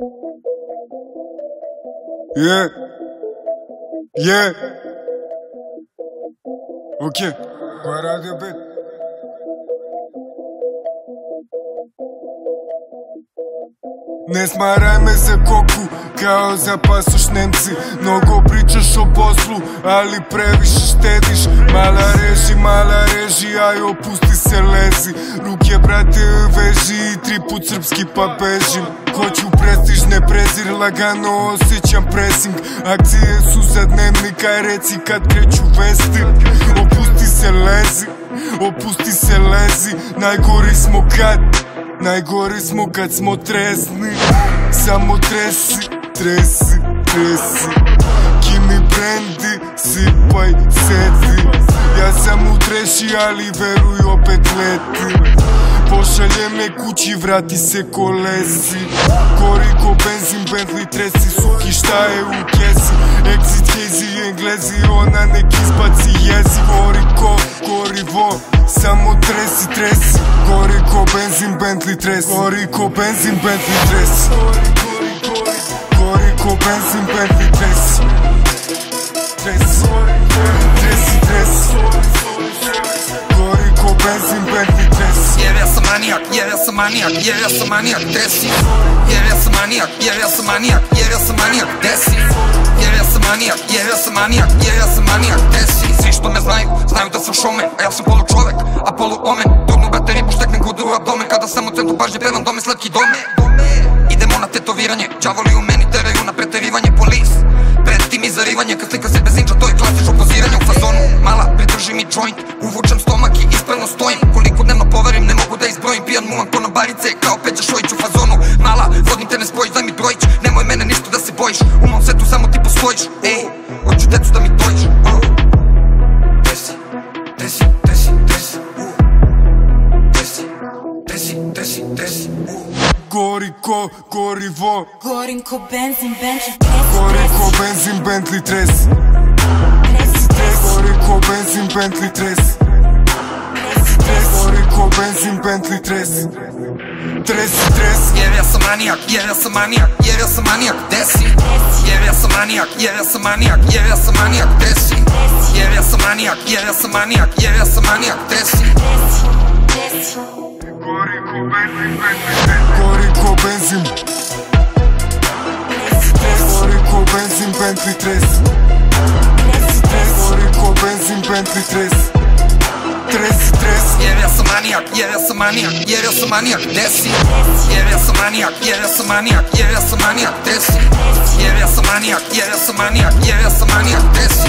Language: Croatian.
Yeah. Yeah. Ok. What are the bit? Ne smaraj me za koku, kao za pasoš Nemci. Mnogo pričaš o poslu, ali previše štediš. Mala reži, mala reži, aj opusti se lezi. Ruke brate veži i tri put srpski pa bežim Hoću prestiž, ne prezir, lagano osjećam pressing. Akcije su za dnevnika, reci kad kreću vesti. Opusti se lezi, opusti se lezi. Najgori smo kad Najgori smo kad smo tresni Samo tresi, tresi, tresi. Kimi brendi, sipaj, seti Ja sam u treši, ali veruj opet leti. Pošalje me kući, vrati se kolesi. Gori ko benzin, Bentley tresi Suki šta je u kesi hazy, englezi Ona nek izbaci jezi Gori ko, gorivo. Samo tresi, tresi Gori ko benzin, Bentley tresi. Gori ko benzin, Bentley tresi. Gori ko benzin, Bentley manijak, jer ja sam manijak, desi. Jer ja sam manijak, jer ja sam manijak, jer ja sam manijak, desi. Jer ja sam manijak, jer ja sam manijak, jer ja sam manijak, desi. Svi što me znaju, znaju da sam showman, a ja sam polu čovek, a polu omen Turnu bateriju, pošteknem gudu u abdomen, kada sam u centru pažnje predam dome slatki dome. Idemo na tetoviranje, đavoli u meni teraju na preterivanje polis. Pred tim i zarivanje, kad slika se bez inča, to je klasično poziranje u fazonu. Mala, pridrži mi joint, uvučem stomak i ispravno stojim. Koliko dnevno poverim, ne mogu da izbrojim Pijan ko na barice, kao Peđa Šojić u fazonu. Mala, vodim te ne spojiš, daj mi brojić Nemoj mene ništa da se bojiš, u mom svetu samo ti postojiš Ej, hoću decu da mi dojiš oh. Desi, desi, desi, desi, uh. Desi, desi, desi, desi, uh. Gori ko, gorivo Gorim ko benzin, benči, Gori tresi, ko benzin, Bentley tresi tresi, tresi, Gori ko benzin, Bentley tresi benzin, Bentley tresi Tresi, tresi Jer ja sam manijak, jer ja sam manijak, jer ja sam manijak, desi Jer ja sam manijak, jer ja sam manijak, jer ja sam manijak, desi Jer ja sam manijak, jer ja sam manijak, jer ja sam manijak, desi tresi, Gori ko benzin, Bentley tresi Gori ko benzin, Gori ko benzin, Bentley tresi Gori ko benzin, Bentley tresi Tresi, tresi Jer ja sam manijak, jer ja sam manijak, jer ja sam manijak, desi. Jer ja sam manijak, jer ja sam manijak, jer ja sam manijak, desi. Jer ja sam manijak, jer ja sam manijak, jer ja sam manijak, desi